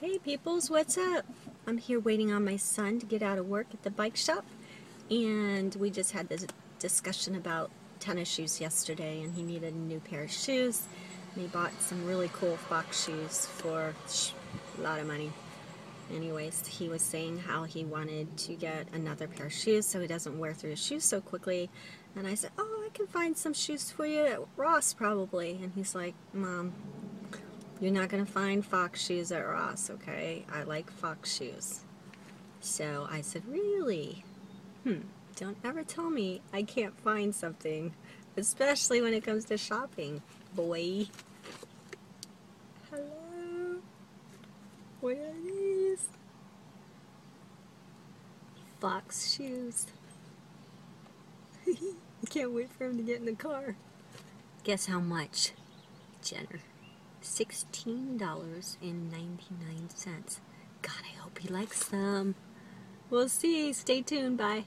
Hey peoples, what's up? I'm here waiting on my son to get out of work at the bike shop and we just had this discussion about tennis shoes yesterday and he needed a new pair of shoes and he bought some really cool Fox shoes for a lot of money. Anyways, he was saying how he wanted to get another pair of shoes so he doesn't wear through his shoes so quickly and I said, oh, I can find some shoes for you at Ross probably and he's like, Mom, you're not going to find Fox shoes at Ross, okay? I like Fox shoes. So I said, really? Hmm, don't ever tell me I can't find something, especially when it comes to shopping, boy. Hello? What are these? Fox shoes. I can't wait for him to get in the car. Guess how much, Jenner? $16.99. God, I hope he likes them. We'll see. Stay tuned. Bye.